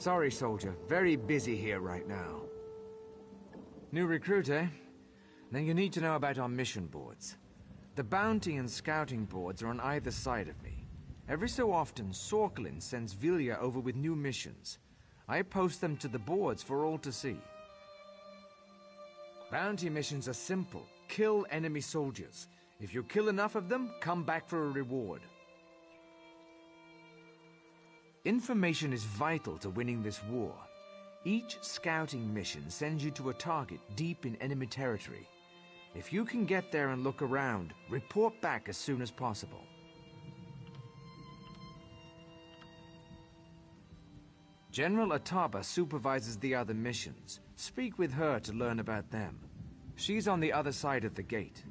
Sorry, soldier. Very busy here right now. New recruit, eh? Then you need to know about our mission boards. The bounty and scouting boards are on either side of me. Every so often, Sorklin sends Vilya over with new missions. I post them to the boards for all to see. Bounty missions are simple. Kill enemy soldiers. If you kill enough of them, come back for a reward. Information is vital to winning this war. Each scouting mission sends you to a target deep in enemy territory. If you can get there and look around, report back as soon as possible. General Ataba supervises the other missions. Speak with her to learn about them. She's on the other side of the gate.